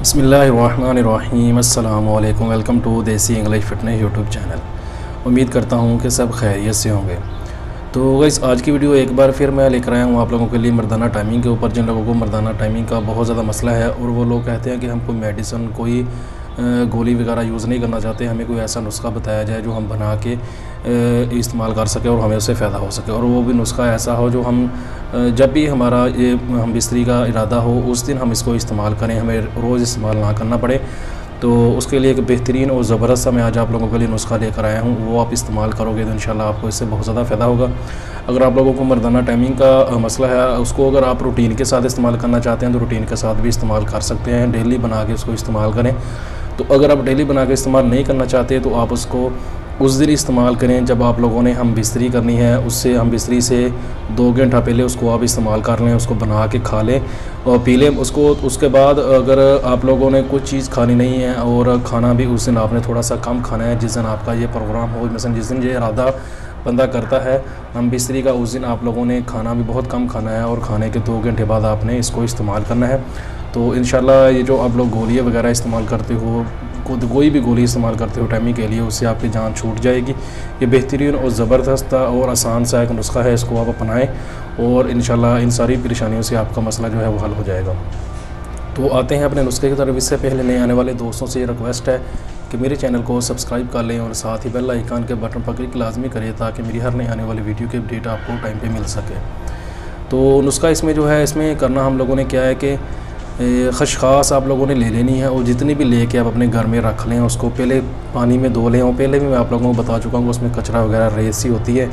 بسم اللہ الرحمن الرحیم۔ السلام علیکم۔ Welcome to Desi English fitness YouTube channel امید کرتا ہوں کہ سب خیریت سے ہوں گے۔ تو گیس آج کی ویڈیو ایک بار پھر میں لے کر آیا ہوں آپ لوگوں کے لیے مردانہ ٹائمنگ کے اوپر، جن لوگوں کو مردانہ ٹائمنگ کا بہت زیادہ مسئلہ ہے اور وہ لوگ کہتے ہیں کہ ہم کوئی میڈیسن کوئی گولی وغیرہ یوز نہیں کرنا چاہتے، ہمیں کوئی ایسا نسخہ بتایا جائے جو ہم بنا کے استعمال کر سکیں اور ہمیں اس سے فائدہ ہو سکے، اور وہ بھی نسخہ ایسا ہو جو ہم جب بھی ہمارا یہ ہم بستری کا ارادہ ہو، اس دن ہم اس کو استعمال کریں، ہمیں روز استعمال نہ کرنا پڑے۔ تو اس کے لیے ایک بہترین اور زبردست میں آج آپ لوگوں کے لیے نسخہ لے کر آیا ہوں، وہ آپ استعمال کرو گے تو انشاءاللہ آپ کو اس سے بہت زیادہ فائدہ ہوگا۔ اگر آپ لوگوں کو مردانہ ٹائمنگ کا مسئلہ ہے، اس کو اگر آپ روٹین کے ساتھ استعمال کرنا چاہتے ہیں تو روٹین کے ساتھ بھی استعمال کر سکتے ہیں۔ ڈیلی بنا کے اس کو استعمال کریں۔ تو اگر آپ ڈیلی بنا کے استعمال نہیں کرنا چاہتے تو آپ اس کو اس دن استعمال کریں جب آپ لوگوں نے ہم بستری کرنی ہے، اس سے ہم بستری سے دو گھنٹہ پہلے اس کو آپ استعمال کر لیں، اس کو بنا کے کھا لیں اور پی لیں۔ اس کو، اس کے بعد اگر آپ لوگوں نے کچھ چیز کھانی نہیں ہے اور کھانا بھی اس دن آپ نے تھوڑا سا کم کھانا ہے، جس دن آپ کا یہ پروگرام ہو، مثلا جس دن یہ ارادہ بندہ کرتا ہے، ہم بستری کا اس دن آپ لوگوں نے کھانا بھی بہت کم کھانا ہے اور کھانے کے دو گھنٹے بعد آپ نے اس کو استعمال کرنا ہے۔ تو انشاءاللہ یہ جو آپ لوگ گولیاں وغیرہ استعمال کرتے ہو خود کوئی بھی گولی استعمال کرتے ہو ٹائمنگ کے لیے اس سے آپ کی جان چھوٹ جائے گی۔ یہ بہترین اور زبردست اور آسان سا ایک نسخہ ہے، اس کو آپ اپنائیں اور انشاءاللہ ان ساری پریشانیوں سے آپ کا مسئلہ جو ہے وہ حل ہو جائے گا۔ تو آتے ہیں اپنے نسخے کی طرف۔ اس سے پہلے نئے آنے والے دوستوں سے یہ ریکویسٹ ہے کہ میرے چینل کو سبسکرائب کر لیں اور ساتھ ہی بیل آئیکن کے بٹن پر کلک لازمی کریں تاکہ میری ہر نئے آنے والی ویڈیو کی اپڈیٹ آپ کو ٹائم پہ مل سکے۔ تو نسخہ اس میں جو ہے، اس میں کرنا ہم لوگوں نے کیا ہے کہ خشخاص آپ لوگوں نے لے لینی ہے اور جتنی بھی لے کے آپ اپنے گھر میں رکھ لیں اس کو پہلے پانی میں دھو لیں اور پہلے بھی میں آپ لوگوں کو بتا چکا ہوں کہ اس میں کچرا وغیرہ ریسی ہوتی ہے،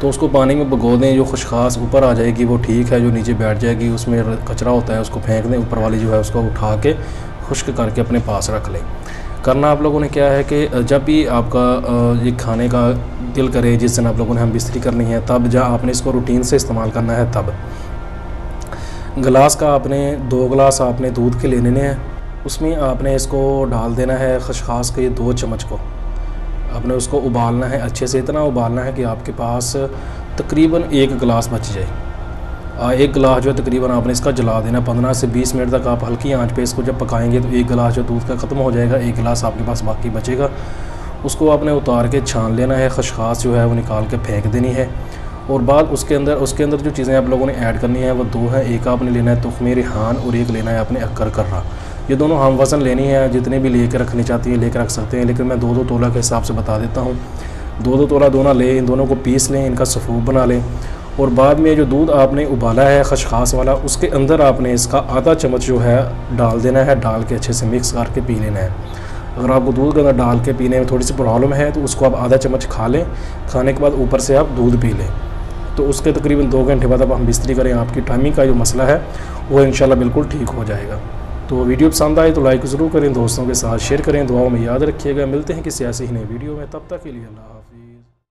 تو اس کو پانی میں بگو دیں، جو خشخاص اوپر آ جائے گی وہ ٹھیک ہے، جو نیچے بیٹھ جائے گی اس میں کچرا ہوتا ہے اس کو پھینک دیں، اوپر والی جو ہے اس کو اٹھا کے خشک کر کے اپنے پاس رکھ لیں۔ کرنا آپ لوگوں نے کیا ہے کہ جب بھی آپ کا یہ کھانے کا دل کرے، جس دن آپ لوگوں نے ہم بستری کرنی ہے، تب جہاں آپ نے اس کو روٹین سے استعمال کرنا ہے، تب۔ گلاس کا آپ نے، دو گلاس آپ نے دودھ کے لینے ہیں۔ اس میں آپ نے اس کو ڈال دینا ہے خشخاص کے دو چمچ کو۔ آپ نے اس کو ابالنا ہے، اچھے سے اتنا ابالنا ہے کہ آپ کے پاس تقریباً ایک گلاس بچ جائے۔ ایک گلاس جو ہے تقریباً آپ نے اس کا جلا دینا پندرہ سے بیس منٹ تک آپ ہلکی آنچ پہ اس کو جب پکائیں گے تو ایک گلاس جو دودھ کا ختم ہو جائے گا، ایک گلاس آپ کے پاس باقی بچے گا۔ اس کو آپ نے اتار کے چھان لینا ہے خشخاص جو ہے وہ نکال کے پھینک دینی ہے۔ اور بعد اس کے اندر اس کے اندر جو چیزیں آپ لوگوں نے ایڈ کرنی ہے وہ دو ہیں، ایک آپ نے لینا ہے تخم ریحان اور ایک لینا ہے آپ نے اکر کر رہا یہ دونوں ہم وزن لینی ہے جتنے بھی لے کے رکھنی چاہتی ہیں، لے کے رکھ سکتے ہیں، لیکن میں دو دو تولہ کے حساب سے بتا دیتا ہوں۔ دو دو تولہ دونوں لیں، ان دونوں کو پیس لیں، ان کا سفوب بنا لیں۔ اور بعد میں جو دودھ آپ نے ابالا ہے، خشخاص والا، اس کے اندر آپ نے اس کا آدھا چمچ جو ہے ڈال دینا ہے، ڈال کے اچھے سے مکس کر کے پی لینا ہے۔ اگر آپ کو دودھ کے اندر ڈال کے پینے میں تھوڑی سی پرابلم ہے، تو اس کو آپ آدھا چمچ کھا لیں۔ کھانے کے بعد اوپر سے آپ دودھ پی لیں۔ تو اس کے تقریباً دو گھنٹے بعد اب ہم بستری کریں، آپ کی ٹائمنگ کا جو مسئلہ ہے، وہ انشاءاللہ بالکل ٹھیک ہو جائے گا۔ تو ویڈیو پسند آئے تو لائک ضرور کریں، دوستوں کے ساتھ شیئر کریں، دعاؤں میں یاد رکھیے گا۔ ملتے ہیں کسی ایسی ہی نئی ویڈیو میں۔ تب تک کے لیے اللہ حافظ۔